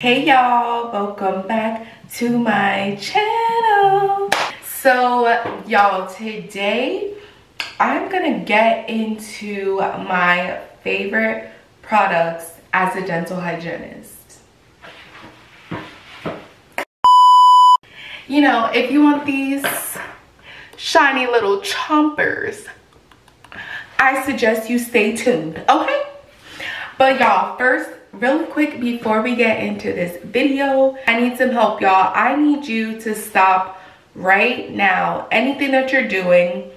Hey y'all, welcome back to my channel. So y'all, today I'm gonna get into my favorite products as a dental hygienist. You know, if you want these shiny little chompers, I suggest you stay tuned, okay? But y'all, first really quick before we get into this video i need some help y'all. I need you to stop right now. Anything that you're doing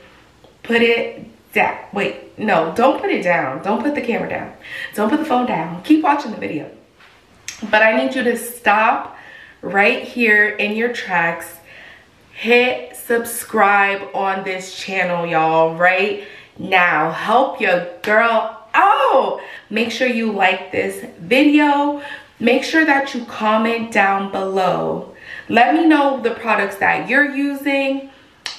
put it down. Wait no don't put it down. Don't put the camera down. Don't put the phone down. Keep watching the video. But i need you to stop right here in your tracks. Hit subscribe on this channel y'all right now. Help your girl out. Make sure you like this video. Make sure that you comment down below. Let me know the products that you're using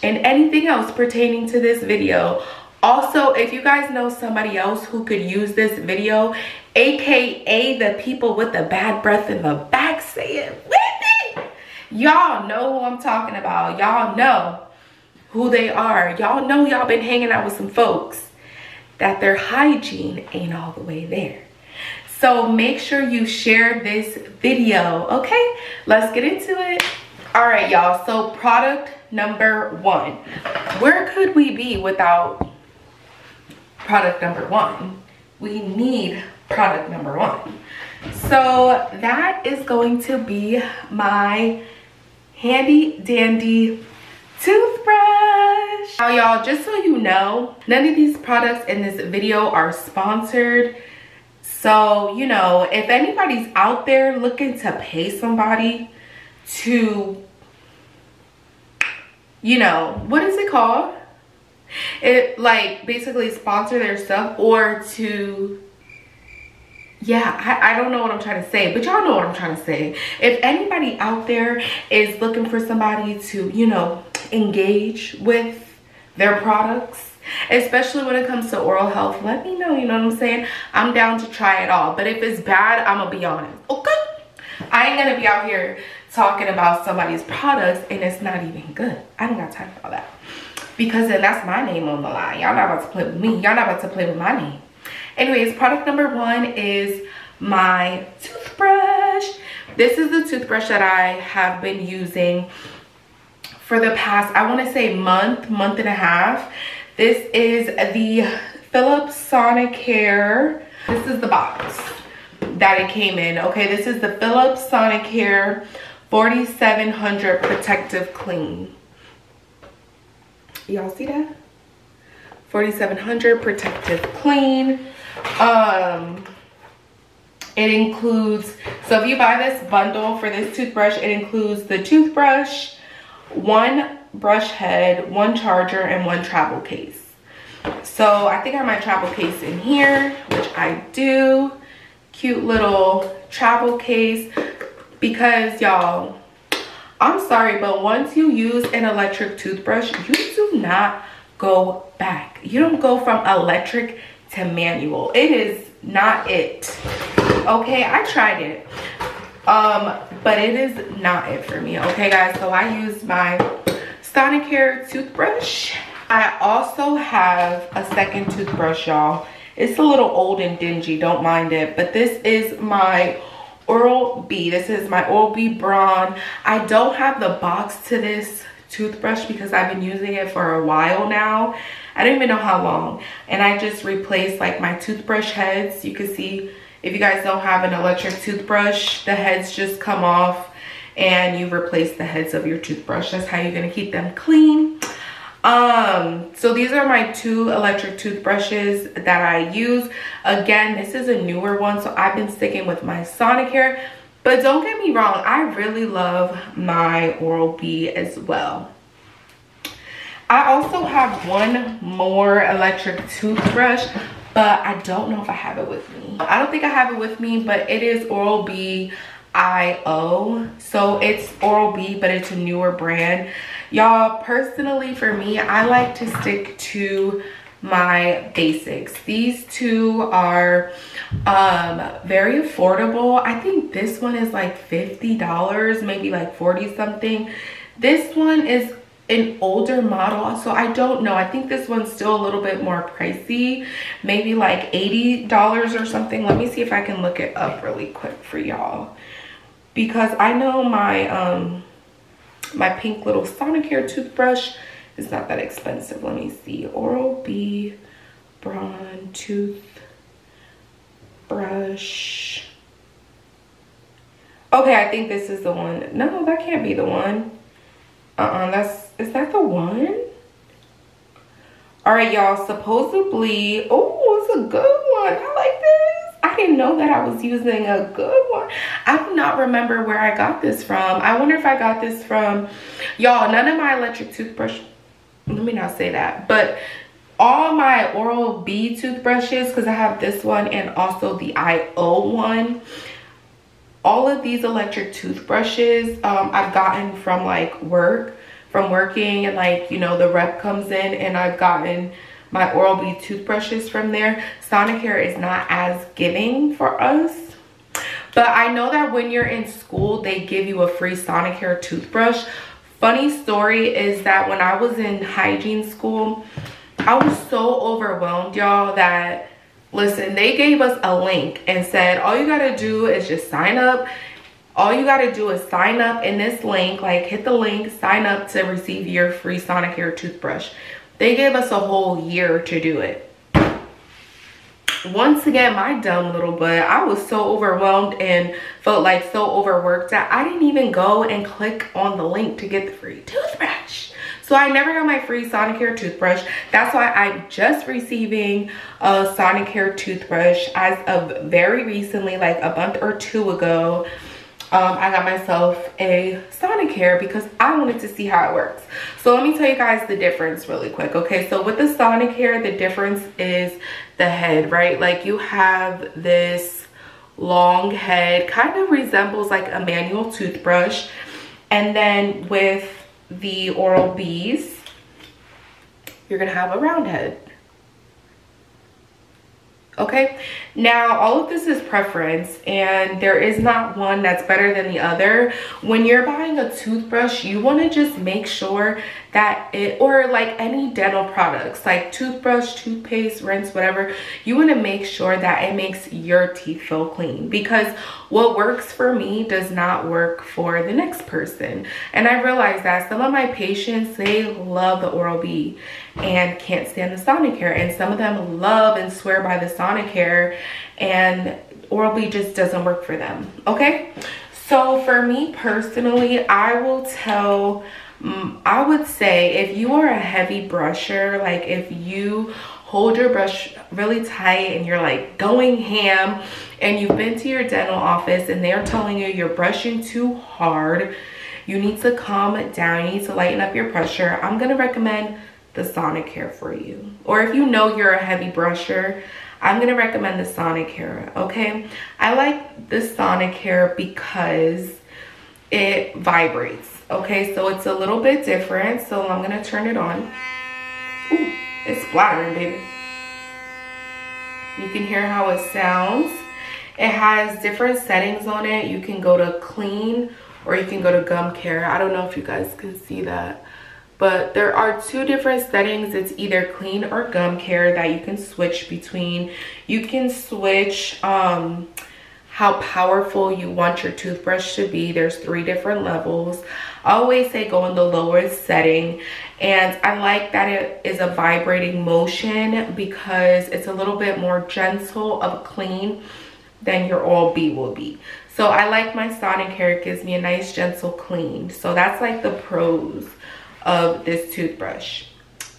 and anything else pertaining to this video. Also, if you guys know somebody else who could use this video, aka the people with the bad breath in the back, say it with me. Y'all know who I'm talking about. Y'all know who they are. Y'all know y'all been hanging out with some folks that their hygiene ain't all the way there. So make sure you share this video, okay? Let's get into it. All right, y'all, so product number one. Where could we be without product number one? We need product number one. So that is going to be my handy dandy toothbrush. Now y'all, just so you know, none of these products in this video are sponsored. So, you know, if anybody's out there looking to pay somebody to, you know, what is it called? It like basically sponsor their stuff or to yeah I, I, don't know what i'm trying to say but y'all know what i'm trying to say. If anybody out there is looking for somebody to you know engage with their products especially when it comes to oral health let me know you know what i'm saying? I'm down to try it all but if it's bad i'm gonna be honest okay? I ain't gonna be out here talking about somebody's products and it's not even good. I don't got time for all that. Because then that's my name on the line. Y'all not about to play with me. Y'all not about to play with my name anyways product number one is my toothbrush. This is the toothbrush that i have been using for the past i want to say month month and a half. This is the philips sonicare. This is the box that it came in okay? This is the philips sonicare 4700 protective clean. Y'all see that? 4700 protective clean um it includes so if you buy this bundle for this toothbrush it includes the toothbrush one brush head one charger and one travel case. So i think i have my travel case in here which i do. Cute little travel case. Because y'all i'm sorry but once you use an electric toothbrush you do not go back. You don't go from electric to manual it is not it okay i tried it um but it is not it for me okay guys so i use my sonicare toothbrush i also have a second toothbrush y'all it's a little old and dingy don't mind it but this is my Oral-B. This is my Oral-B Braun. I don't have the box to this toothbrush because I've been using it for a while now. I don't even know how long. And I just replaced like my toothbrush heads. You can see if you guys don't have an electric toothbrush, the heads just come off and you replace the heads of your toothbrush. That's how you're gonna keep them clean. Um, so these are my two electric toothbrushes that I use. Again, this is a newer one, so I've been sticking with my Sonicare but don't get me wrong, I really love my Oral-B as well. I also have one more electric toothbrush, but I don't know if I have it with me. I don't think I have it with me, but it is Oral-B IO. So it's Oral-B, but it's a newer brand. Y'all, personally for me, I like to stick to my basics. These two are um, very affordable. I think this one is like $50, maybe like 40 something. This one is an older model so i don't know. I think this one's still a little bit more pricey maybe like 80 dollars or something. Let me see if i can look it up really quick for y'all. Because i know my um my pink little sonicare toothbrush is not that expensive. Let me see. Oral b braun toothbrush. Okay i think this is the one. No that can't be the one uh-uh that's is that the one? All right, y'all, supposedly, oh, it's a good one. I like this. I didn't know that I was using a good one. I do not remember where I got this from. I wonder if I got this from, y'all, none of my electric toothbrush, let me not say that, but all my Oral-B toothbrushes, because I have this one and also the IO one, all of these electric toothbrushes um, I've gotten from like work from working and like, you know, the rep comes in and I've gotten my Oral-B toothbrushes from there. Sonicare is not as giving for us. But I know that when you're in school, they give you a free Sonicare toothbrush. Funny story is that when I was in hygiene school, I was so overwhelmed, y'all, that listen, they gave us a link and said, all you gotta do is just sign up. All you got to do is sign up in this link like hit the link sign up to receive your free sonicare toothbrush. They gave us a whole year to do it. Once again my dumb little butt i was so overwhelmed and felt like so overworked that i didn't even go and click on the link to get the free toothbrush so I never got my free Sonicare toothbrush. That's why I'm just receiving a Sonicare toothbrush as of very recently, like a month or two ago um, I got myself a Sonicare because I wanted to see how it works. So let me tell you guys the difference really quick. Okay, so with the Sonicare, the difference is the head, right? Like you have this long head, kind of resembles like a manual toothbrush. And then with the Oral-B's, you're gonna have a round head okay? Now all of this is preference and there is not one that's better than the other. When you're buying a toothbrush you want to just make sure that it or like any dental products like toothbrush toothpaste rinse whatever you want to make sure that it makes your teeth feel clean because what works for me does not work for the next person. And i realize that some of my patients they love the oral-b and can't stand the Sonicare. And some of them love and swear by the Sonicare and Oral-B just doesn't work for them, okay? So for me personally, I will tell, um, I would say if you are a heavy brusher, like if you hold your brush really tight and you're like going ham and you've been to your dental office and they're telling you you're brushing too hard, you need to calm down, you need to lighten up your pressure. I'm gonna recommend the Sonicare for you. Or if you know you're a heavy brusher, I'm gonna recommend the Sonicare, okay? I like the Sonicare because it vibrates, okay? So it's a little bit different, so I'm gonna turn it on. Ooh, it's splattering, baby. You can hear how it sounds. It has different settings on it. You can go to clean or you can go to gum care. I don't know if you guys can see that but there are two different settings. It's either clean or gum care that you can switch between. You can switch um, how powerful you want your toothbrush to be. There's three different levels. I always say go in the lowest setting and i like that it is a vibrating motion because it's a little bit more gentle of a clean than your Oral-B will be. So i like my Sonicare it gives me a nice gentle clean. So that's like the pros of this toothbrush.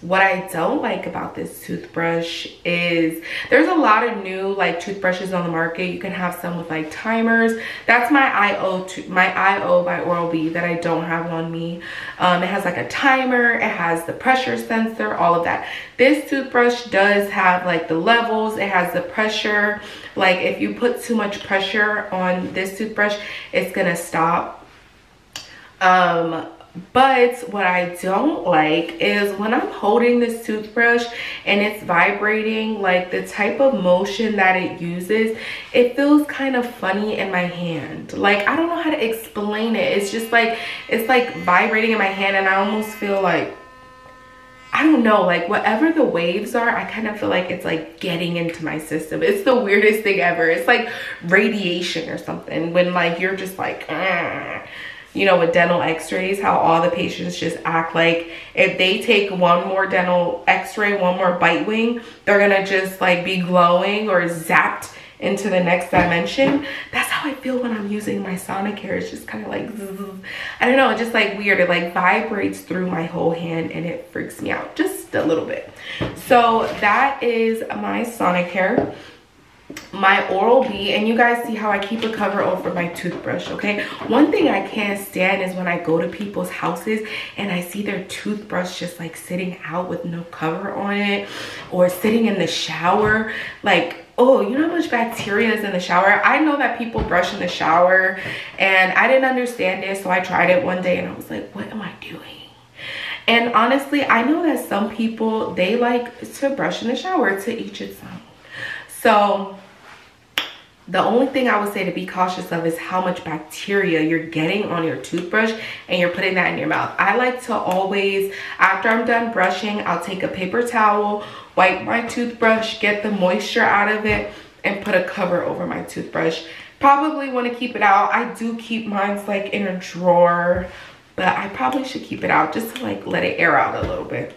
What I don't like about this toothbrush is there's a lot of new like toothbrushes on the market. You can have some with like timers. That's my IO my IO by Oral-B that I don't have on me. Um, it has like a timer. It has the pressure sensor, all of that. This toothbrush does have like the levels. It has the pressure. Like if you put too much pressure on this toothbrush, it's gonna stop. Um, but what I don't like is when I'm holding this toothbrush and it's vibrating, like the type of motion that it uses, it feels kind of funny in my hand. Like, I don't know how to explain it. It's just like, it's like vibrating in my hand and I almost feel like, I don't know, like whatever the waves are, I kind of feel like it's like getting into my system. It's the weirdest thing ever. It's like radiation or something when like you're just like, ah. You know, with dental x-rays, how all the patients just act like if they take one more dental x-ray, one more bite wing, they're gonna just like be glowing or zapped into the next dimension. That's how I feel when I'm using my Sonicare. It's just kind of like, zzz. I don't know, it's just like weird. It like vibrates through my whole hand and it freaks me out just a little bit. So that is my Sonicare my Oral-B and you guys see how I keep a cover over my toothbrush okay? One thing I can't stand is when I go to people's houses and I see their toothbrush just like sitting out with no cover on it or sitting in the shower. Like oh you know how much bacteria is in the shower? I know that people brush in the shower and I didn't understand it so I tried it one day and I was like what am I doing? And honestly I know that some people they like to brush in the shower to each its own so the only thing I would say to be cautious of is how much bacteria you're getting on your toothbrush and you're putting that in your mouth. I like to always, after I'm done brushing, I'll take a paper towel, wipe my toothbrush, get the moisture out of it, and put a cover over my toothbrush. Probably want to keep it out. I do keep mine like in a drawer, but I probably should keep it out just to like let it air out a little bit.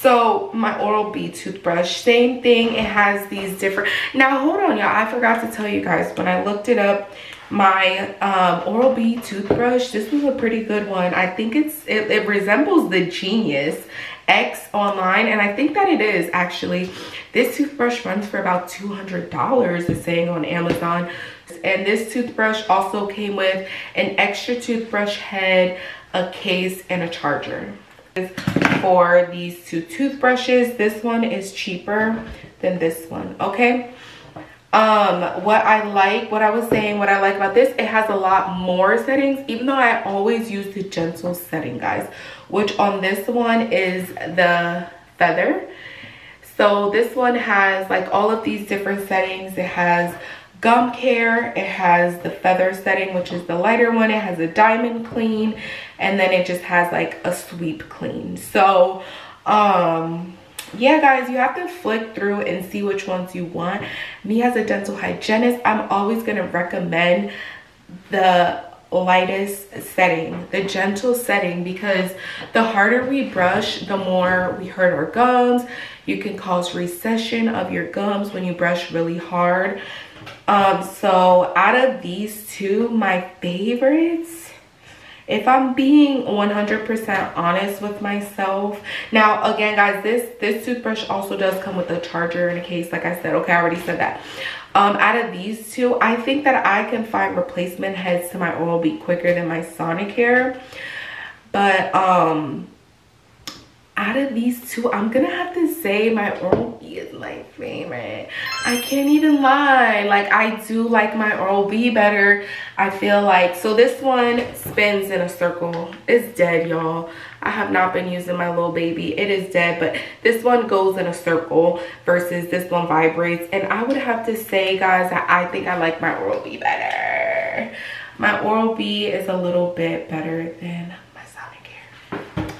So my Oral-B toothbrush, same thing. It has these different, now hold on y'all. I forgot to tell you guys when I looked it up, my um, Oral-B toothbrush, this was a pretty good one. I think it's, it, it resembles the Genius X online and I think that it is actually. This toothbrush runs for about $200 it's saying on Amazon. And this toothbrush also came with an extra toothbrush head, a case, and a charger for these two toothbrushes. This one is cheaper than this one okay? Um what i like what i was saying what i like about this it has a lot more settings even though i always use the gentle setting guys which on this one is the feather. So this one has like all of these different settings. It has gum care it has the feather setting which is the lighter one it has a diamond clean and then it just has like a sweep clean. So um yeah guys you have to flick through and see which ones you want. Me as a dental hygienist i'm always going to recommend the lightest setting the gentle setting because the harder we brush the more we hurt our gums. You can cause recession of your gums when you brush really hard um so out of these two my favorites if i'm being 100 percent honest with myself now again guys this this toothbrush also does come with a charger in a case like i said okay i already said that. Um out of these two i think that i can find replacement heads to my Oral-B quicker than my sonicare but um out of these two i'm gonna have to say my Oral-B is my favorite. I can't even lie. Like i do like my Oral-B better i feel like. So this one spins in a circle. It's dead y'all. I have not been using my little baby. It is dead but this one goes in a circle versus this one vibrates. And i would have to say guys that i think i like my Oral-B better. My Oral-B is a little bit better than my Sonicare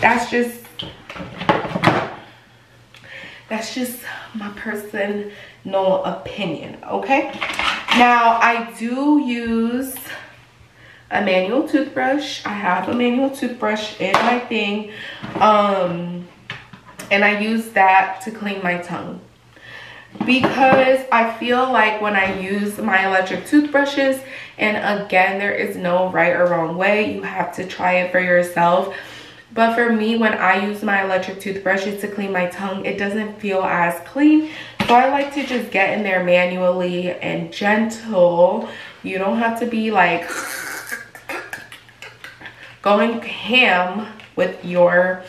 that's just that's just my personal opinion okay? Now i do use a manual toothbrush. I have a manual toothbrush in my thing um and i use that to clean my tongue. Because i feel like when i use my electric toothbrushes and again there is no right or wrong way you have to try it for yourself but for me, when I use my electric toothbrushes to clean my tongue, it doesn't feel as clean. So I like to just get in there manually and gentle. You don't have to be like going ham with your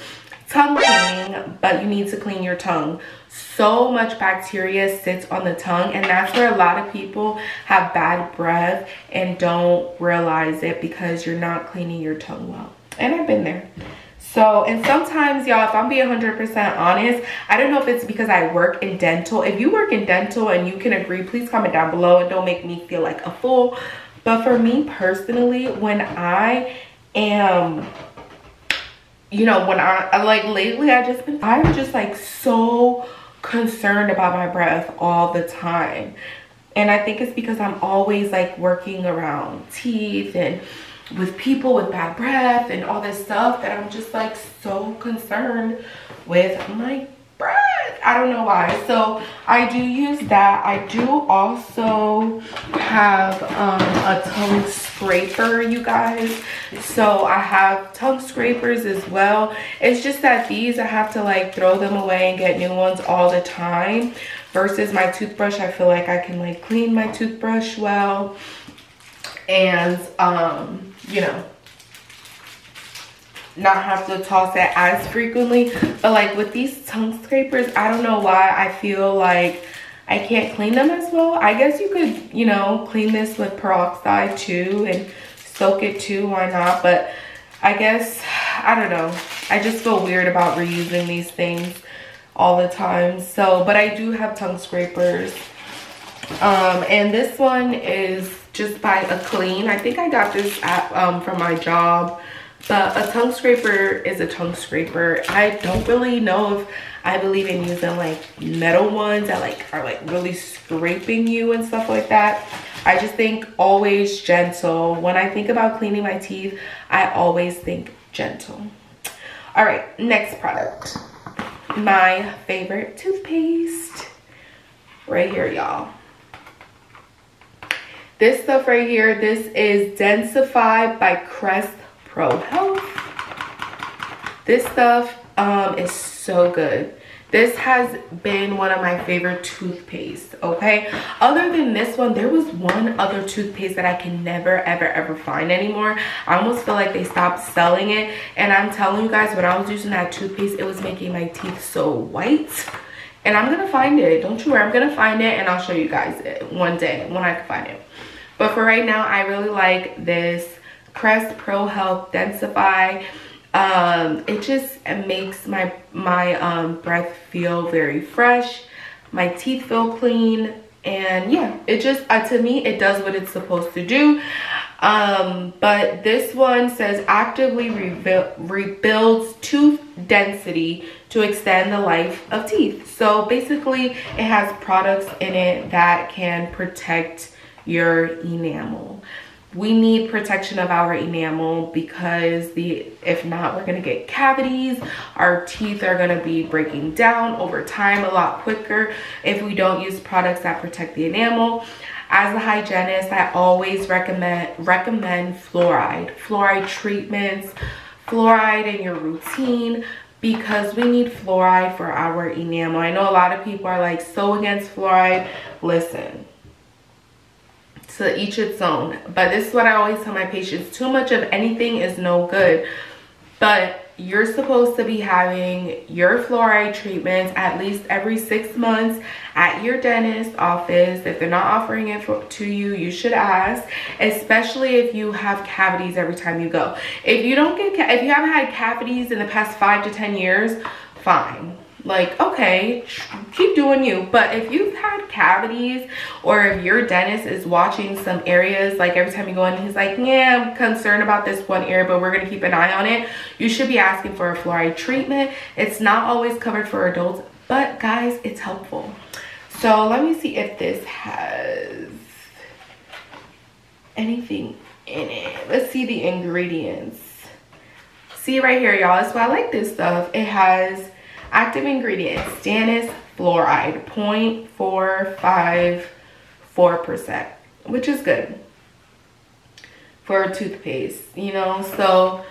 tongue cleaning, but you need to clean your tongue. So much bacteria sits on the tongue and that's where a lot of people have bad breath and don't realize it because you're not cleaning your tongue well and I've been there. So, and sometimes y'all, if I'm being 100% honest, I don't know if it's because I work in dental. If you work in dental and you can agree, please comment down below and don't make me feel like a fool. But for me personally, when I am, you know, when I, like lately, I just been, I'm just like so concerned about my breath all the time. And I think it's because I'm always like working around teeth and with people with bad breath and all this stuff that I'm just like so concerned with my breath. I don't know why. So I do use that. I do also have um, a tongue scraper, you guys. So I have tongue scrapers as well. It's just that these I have to like throw them away and get new ones all the time. Versus my toothbrush, I feel like I can like clean my toothbrush well. And um you know, not have to toss it as frequently. But like with these tongue scrapers, I don't know why I feel like I can't clean them as well. I guess you could, you know, clean this with peroxide too and soak it too, why not? But I guess, I don't know. I just feel weird about reusing these things all the time. So, but I do have tongue scrapers. Um, and this one is just by clean. I think I got this at, um, from my job. But a tongue scraper is a tongue scraper. I don't really know if I believe in using like metal ones that like are like really scraping you and stuff like that. I just think always gentle. When I think about cleaning my teeth, I always think gentle. All right, next product. My favorite toothpaste. Right here, y'all. This stuff right here, this is Densify by Crest Pro Health. This stuff um, is so good. This has been one of my favorite toothpaste, okay? Other than this one, there was one other toothpaste that I can never, ever, ever find anymore. I almost feel like they stopped selling it. And I'm telling you guys, when I was using that toothpaste, it was making my teeth so white. And I'm gonna find it. Don't you worry, I'm gonna find it and I'll show you guys it one day when I can find it. But for right now, I really like this Crest Pro Health Densify. Um, it just makes my, my um, breath feel very fresh. My teeth feel clean. And yeah, it just, uh, to me, it does what it's supposed to do. Um, but this one says actively rebuilds tooth density to extend the life of teeth. So basically, it has products in it that can protect your enamel. We need protection of our enamel because the if not we're going to get cavities. Our teeth are going to be breaking down over time a lot quicker if we don't use products that protect the enamel. As a hygienist i always recommend recommend fluoride fluoride treatments fluoride in your routine because we need fluoride for our enamel. I know a lot of people are like so against fluoride? Listen to each its own. But this is what i always tell my patients too much of anything is no good. But you're supposed to be having your fluoride treatments at least every six months at your dentist office. If they're not offering it for, to you you should ask especially if you have cavities every time you go. If you don't get if you haven't had cavities in the past five to ten years fine like okay keep doing you. But if you've had cavities or if your dentist is watching some areas like every time you go in he's like yeah i'm concerned about this one area but we're gonna keep an eye on it you should be asking for a fluoride treatment. It's not always covered for adults but guys it's helpful. So let me see if this has anything in it. Let's see the ingredients. See right here y'all. That's why i like this stuff. It has Active ingredients, stannous fluoride, 0.454%, which is good for toothpaste, you know? So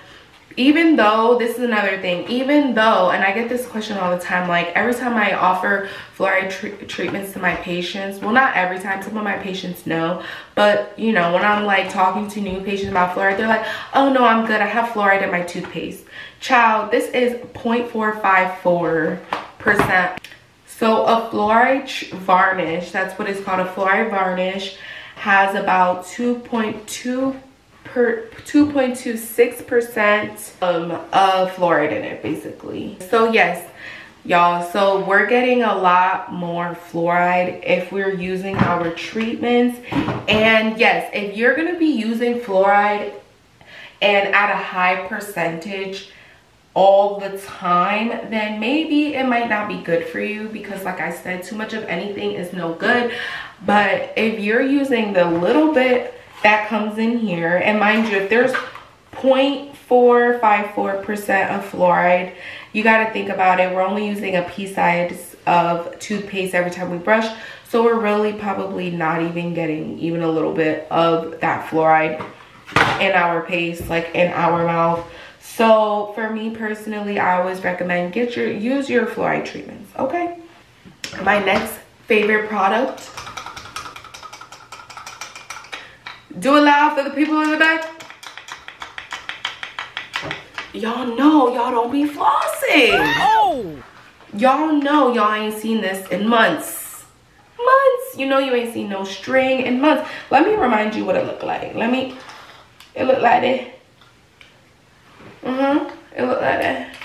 even though, this is another thing, even though, and I get this question all the time, like every time I offer fluoride tr treatments to my patients, well, not every time, some of my patients know, but you know, when I'm like talking to new patients about fluoride, they're like, oh no, I'm good, I have fluoride in my toothpaste. Child, this is 0.454%. So a fluoride varnish, that's what it's called, a fluoride varnish, has about 2.2 per 2.26% um, of fluoride in it basically. So yes, y'all, so we're getting a lot more fluoride if we're using our treatments. And yes, if you're gonna be using fluoride and at a high percentage, all the time then maybe it might not be good for you because like i said too much of anything is no good. But if you're using the little bit that comes in here and mind you if there's 0.454 percent of fluoride you got to think about it. We're only using a pea size of toothpaste every time we brush so we're really probably not even getting even a little bit of that fluoride in our paste like in our mouth so for me personally, I always recommend get your use your fluoride treatments, okay? My next favorite product. Do it loud for the people in the back. Y'all know y'all don't be flossing. Oh! Y'all know y'all ain't seen this in months. Months. You know you ain't seen no string in months. Let me remind you what it looked like. Let me, it looked like it Mm-hmm. It looked like that.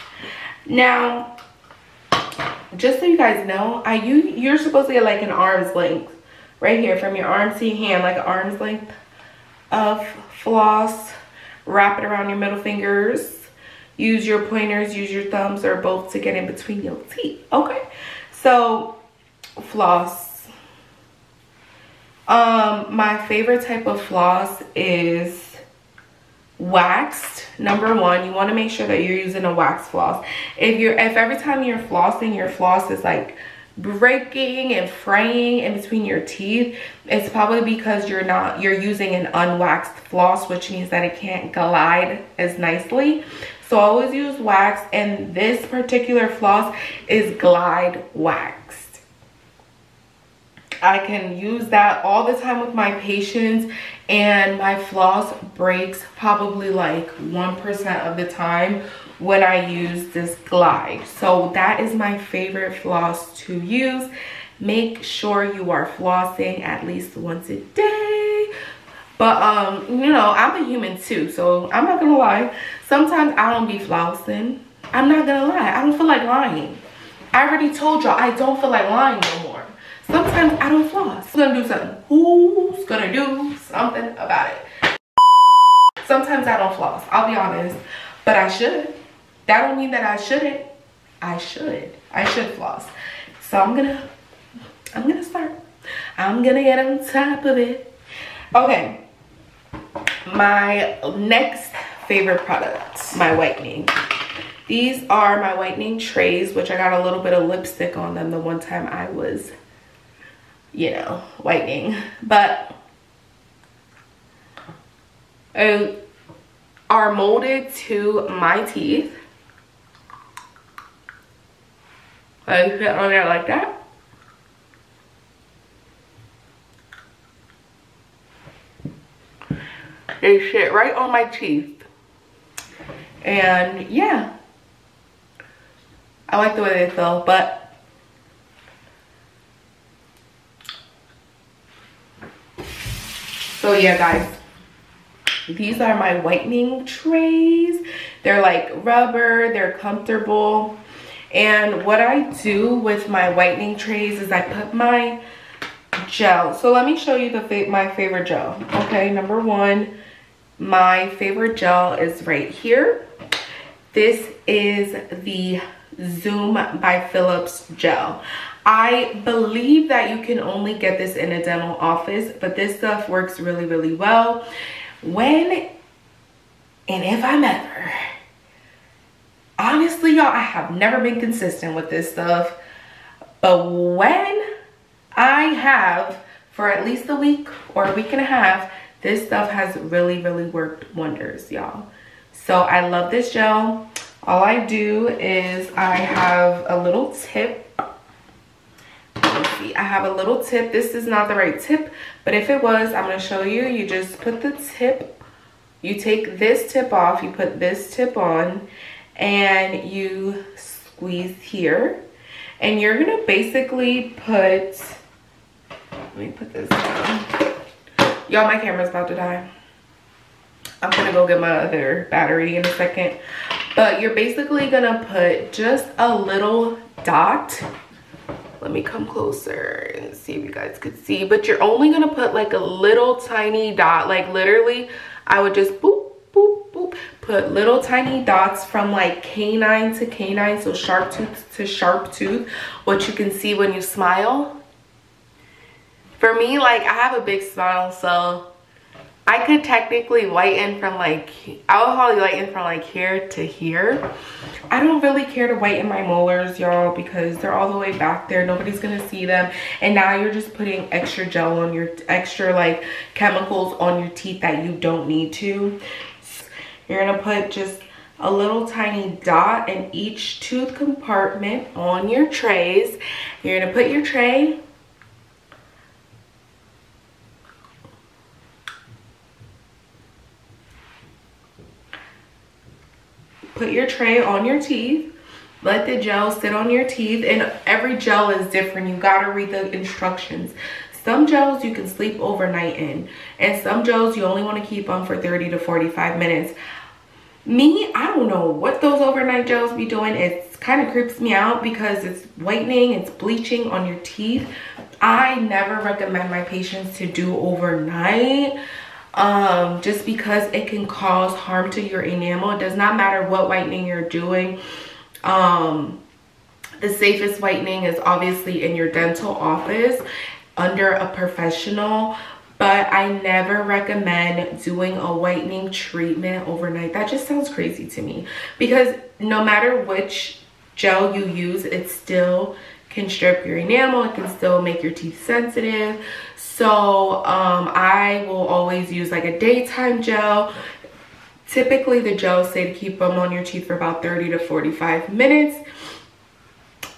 Now, just so you guys know, I you you're supposed to get like an arm's length right here from your arm to your hand, like an arm's length of floss. Wrap it around your middle fingers. Use your pointers, use your thumbs or both to get in between your teeth. Okay. So floss. Um, my favorite type of floss is waxed. Number one you want to make sure that you're using a wax floss. If you're if every time you're flossing your floss is like breaking and fraying in between your teeth it's probably because you're not you're using an unwaxed floss which means that it can't glide as nicely. So always use wax and this particular floss is glide wax I can use that all the time with my patients and my floss breaks probably like 1% of the time when I use this glide. So that is my favorite floss to use. Make sure you are flossing at least once a day. But, um, you know, I'm a human too, so I'm not gonna lie. Sometimes I don't be flossing. I'm not gonna lie. I don't feel like lying. I already told y'all I don't feel like lying no more. Sometimes I don't floss. Who's gonna do something? Who's gonna do something about it? Sometimes I don't floss, I'll be honest, but I should. That don't mean that I shouldn't. I should. I should floss. So I'm gonna, I'm gonna start. I'm gonna get on top of it. Okay, my next favorite product, my whitening. These are my whitening trays, which I got a little bit of lipstick on them the one time I was you know, whitening. But uh, are molded to my teeth. I sit on there like that. They sit right on my teeth. And yeah, I like the way they feel, but So yeah, guys, these are my whitening trays. They're like rubber, they're comfortable. And what I do with my whitening trays is I put my gel. So let me show you the fa my favorite gel. Okay, number one, my favorite gel is right here. This is the Zoom by Philips gel. I believe that you can only get this in a dental office, but this stuff works really, really well. When and if I'm ever, honestly, y'all, I have never been consistent with this stuff, but when I have for at least a week or a week and a half, this stuff has really, really worked wonders, y'all. So I love this gel. All I do is I have a little tip I have a little tip. This is not the right tip, but if it was, I'm going to show you. You just put the tip, you take this tip off, you put this tip on, and you squeeze here. And you're going to basically put, let me put this down. Y'all, my camera's about to die. I'm gonna go get my other battery in a second. But you're basically gonna put just a little dot. Let me come closer and see if you guys could see. But you're only gonna put like a little tiny dot. Like literally, I would just boop, boop, boop. Put little tiny dots from like canine to canine, so sharp tooth to sharp tooth. What you can see when you smile. For me, like I have a big smile, so I could technically whiten from like, I'll probably whiten from like here to here. I don't really care to whiten my molars, y'all, because they're all the way back there. Nobody's gonna see them. And now you're just putting extra gel on your, extra like chemicals on your teeth that you don't need to. You're gonna put just a little tiny dot in each tooth compartment on your trays. You're gonna put your tray put your tray on your teeth let the gel sit on your teeth and every gel is different. You got to read the instructions. Some gels you can sleep overnight in and some gels you only want to keep on for 30 to 45 minutes. Me i don't know what those overnight gels be doing. It kind of creeps me out because it's whitening it's bleaching on your teeth. I never recommend my patients to do overnight um, just because it can cause harm to your enamel. It does not matter what whitening you're doing. Um, the safest whitening is obviously in your dental office under a professional but I never recommend doing a whitening treatment overnight. That just sounds crazy to me because no matter which gel you use, it still can strip your enamel. It can still make your teeth sensitive. So um, I will always use like a daytime gel. Typically the gels say to keep them on your teeth for about 30 to 45 minutes.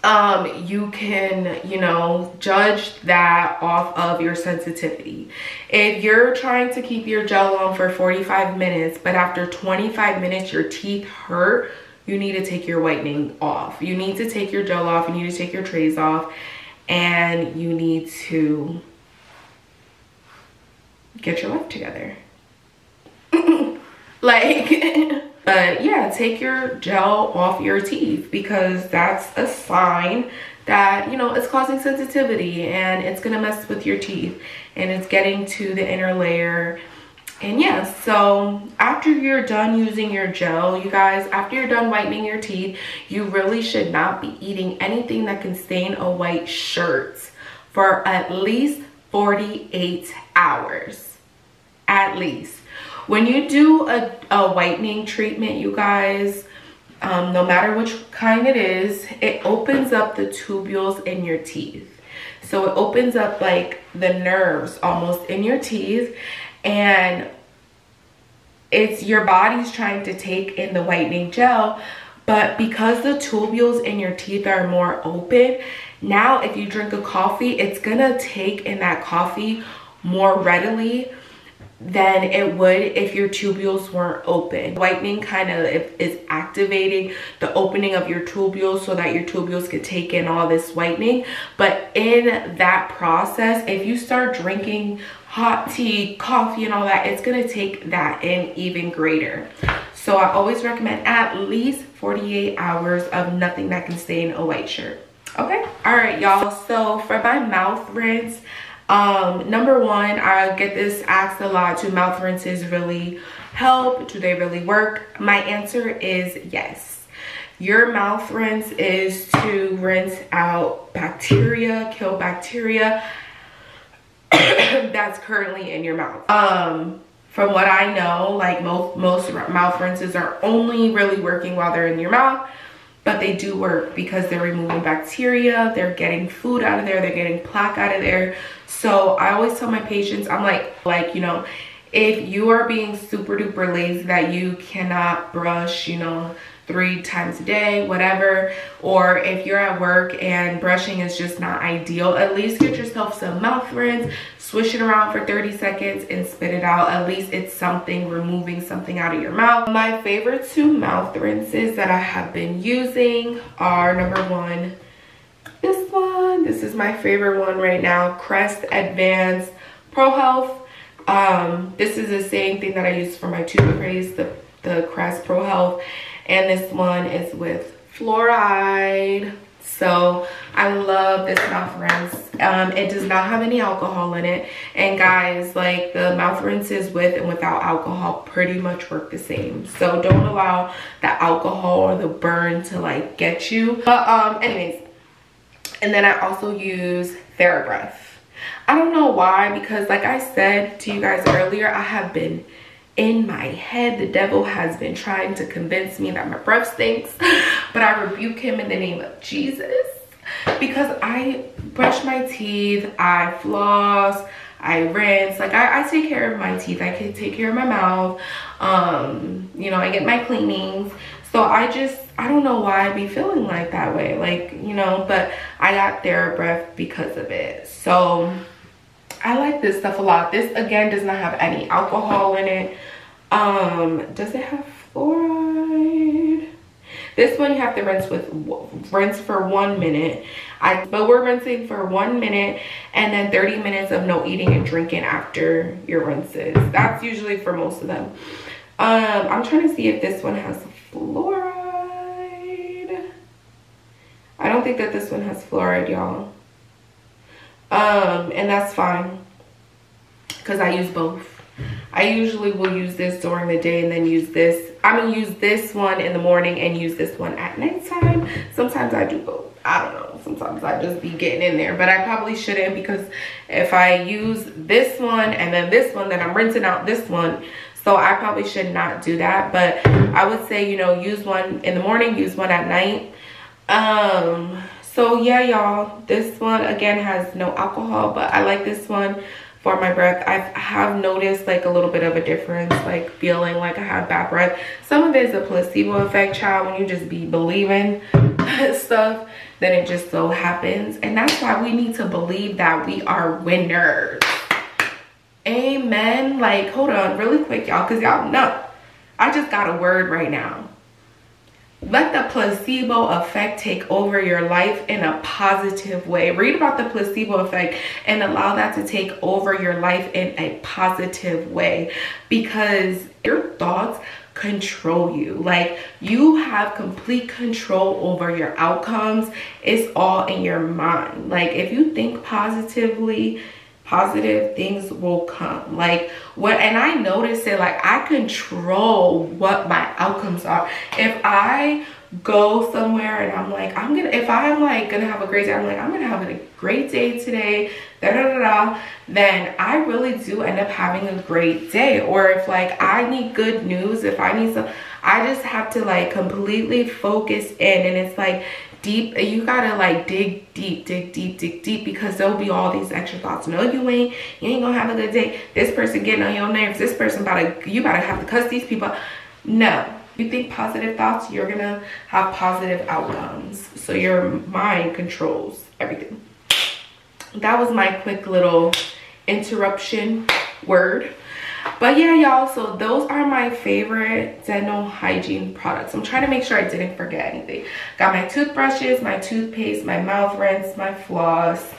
Um, you can, you know, judge that off of your sensitivity. If you're trying to keep your gel on for 45 minutes, but after 25 minutes your teeth hurt, you need to take your whitening off. You need to take your gel off, you need to take your trays off, and you need to get your life together. like, but yeah, take your gel off your teeth because that's a sign that, you know, it's causing sensitivity and it's gonna mess with your teeth and it's getting to the inner layer. And yeah, so after you're done using your gel, you guys, after you're done whitening your teeth, you really should not be eating anything that can stain a white shirt for at least 48 hours at least. When you do a, a whitening treatment, you guys, um, no matter which kind it is, it opens up the tubules in your teeth. So it opens up like the nerves almost in your teeth and it's your body's trying to take in the whitening gel but because the tubules in your teeth are more open now if you drink a coffee it's gonna take in that coffee more readily than it would if your tubules weren't open. Whitening kind of is activating the opening of your tubules so that your tubules could take in all this whitening. But in that process, if you start drinking hot tea, coffee, and all that, it's gonna take that in even greater. So I always recommend at least 48 hours of nothing that can stain a white shirt. Okay, all right, y'all. So for my mouth rinse, um, number one, I get this asked a lot, do mouth rinses really help? Do they really work? My answer is yes. Your mouth rinse is to rinse out bacteria, kill bacteria that's currently in your mouth. Um, from what I know, like most, most mouth rinses are only really working while they're in your mouth but they do work because they're removing bacteria, they're getting food out of there, they're getting plaque out of there. So I always tell my patients, I'm like, like, you know, if you are being super duper lazy that you cannot brush, you know, three times a day, whatever, or if you're at work and brushing is just not ideal, at least get yourself some mouth rinse, swish it around for 30 seconds and spit it out. At least it's something, removing something out of your mouth. My favorite two mouth rinses that I have been using are number one, this one. This is my favorite one right now, Crest Advanced Pro Health Um, this is the same thing that I use for my toothpaste, the, the Crest Pro Health. And this one is with fluoride. So I love this mouth rinse. Um, it does not have any alcohol in it. And guys, like the mouth rinses with and without alcohol pretty much work the same. So don't allow the alcohol or the burn to like get you. But um, anyways, and then I also use TheraBreath. I don't know why because like I said to you guys earlier, I have been in my head the devil has been trying to convince me that my breath stinks but i rebuke him in the name of jesus. Because i brush my teeth i floss i rinse like I, I take care of my teeth i can take care of my mouth um you know i get my cleanings. So i just i don't know why i be feeling like that way like you know but i got TheraBreath because of it. So I like this stuff a lot. This again does not have any alcohol in it. Um, does it have fluoride? This one you have to rinse with rinse for one minute. I but we're rinsing for one minute and then 30 minutes of no eating and drinking after your rinses. That's usually for most of them. Um, I'm trying to see if this one has fluoride. I don't think that this one has fluoride, y'all. Um, and that's fine because I use both. I usually will use this during the day and then use this. I'm gonna use this one in the morning and use this one at nighttime. Sometimes I do both. I don't know. Sometimes I just be getting in there, but I probably shouldn't because if I use this one and then this one, then I'm rinsing out this one. So I probably should not do that. But I would say, you know, use one in the morning, use one at night. Um, so yeah, y'all, this one again has no alcohol, but I like this one for my breath. I have noticed like a little bit of a difference, like feeling like I have bad breath. Some of it is a placebo effect, child, when you just be believing stuff, then it just so happens. And that's why we need to believe that we are winners. Amen. Like, hold on really quick, y'all, because y'all know. I just got a word right now let the placebo effect take over your life in a positive way. Read about the placebo effect and allow that to take over your life in a positive way because your thoughts control you. Like you have complete control over your outcomes. It's all in your mind. Like if you think positively, positive things will come. Like what and i notice it like i control what my outcomes are. If i go somewhere and i'm like i'm gonna if i'm like gonna have a great day i'm like i'm gonna have a great day today da da da da then i really do end up having a great day. Or if like i need good news if i need some i just have to like completely focus in. And it's like deep you gotta like dig deep dig deep dig deep because there'll be all these extra thoughts. No you ain't. You ain't gonna have a good day. This person getting on your nerves. This person about to you gotta have to cuss these people. No. You think positive thoughts you're gonna have positive outcomes. So your mind controls everything. That was my quick little interruption word but yeah y'all so those are my favorite dental hygiene products. I'm trying to make sure i didn't forget anything. Got my toothbrushes my toothpaste my mouth rinse my floss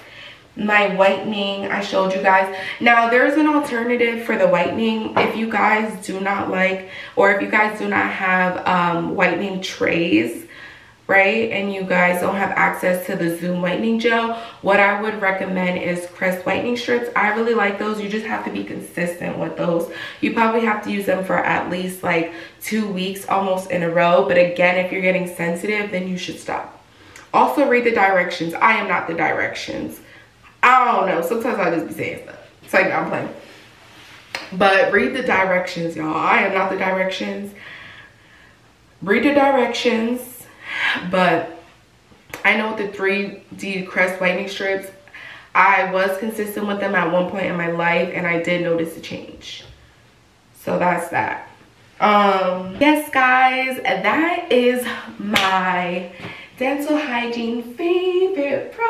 my whitening. I showed you guys. Now there's an alternative for the whitening. If you guys do not like or if you guys do not have um, whitening trays right? And you guys don't have access to the Zoom whitening gel, what I would recommend is Crest whitening strips. I really like those. You just have to be consistent with those. You probably have to use them for at least like two weeks almost in a row. But again, if you're getting sensitive, then you should stop. Also read the directions. I am not the directions. I don't know. Sometimes I just be saying stuff. It's like I'm playing. But read the directions, y'all. I am not the directions. Read the directions but I know with the 3D Crest whitening strips, I was consistent with them at one point in my life and I did notice a change. So that's that. Um, yes guys, that is my dental hygiene favorite products.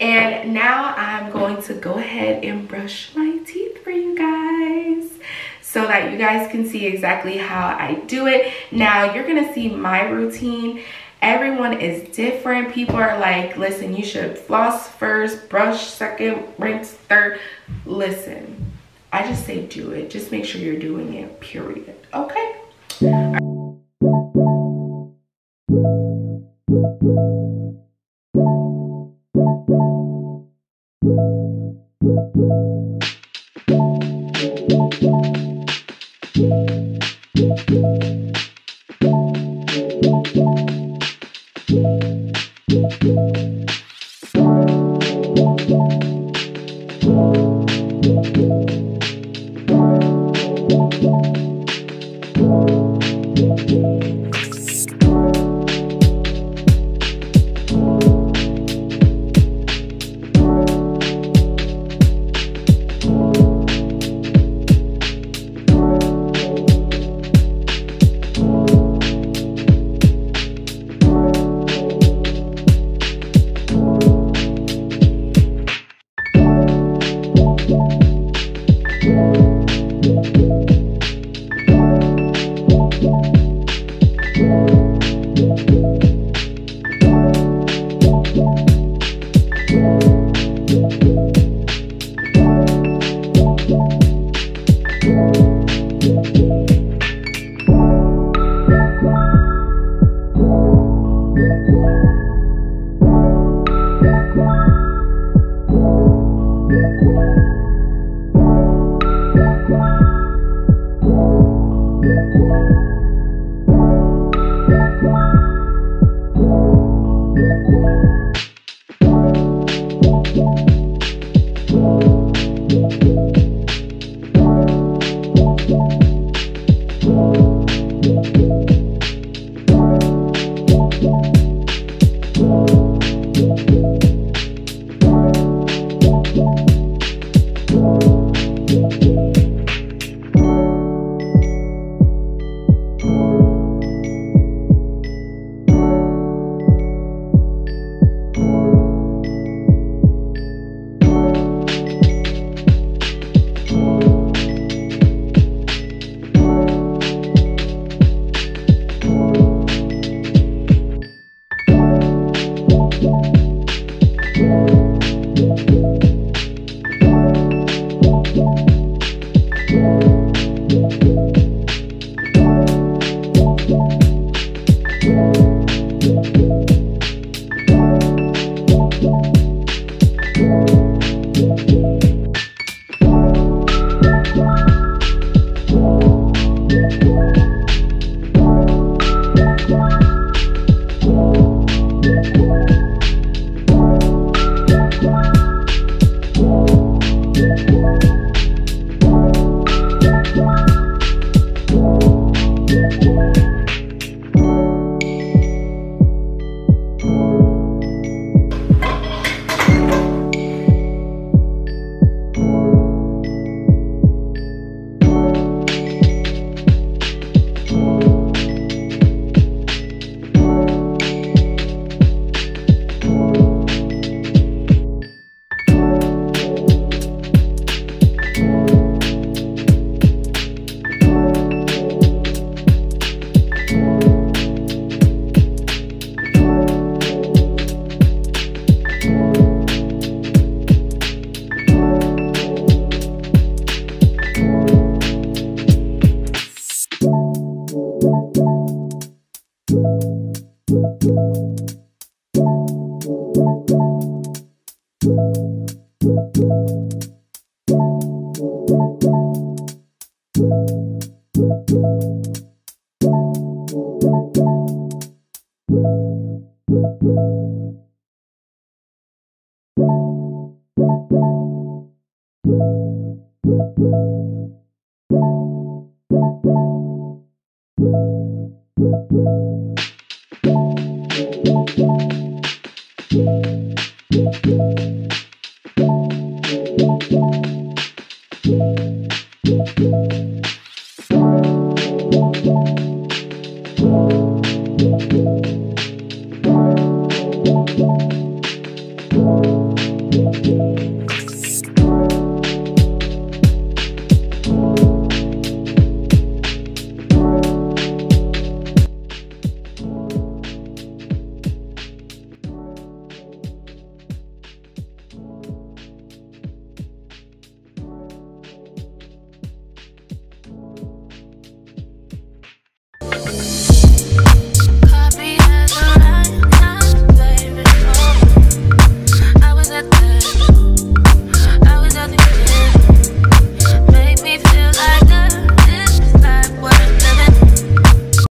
And now I'm going to go ahead and brush my teeth for you guys so that you guys can see exactly how I do it. Now, you're gonna see my routine. Everyone is different. People are like, listen, you should floss first, brush second, rinse third. Listen, I just say do it. Just make sure you're doing it, period. Okay?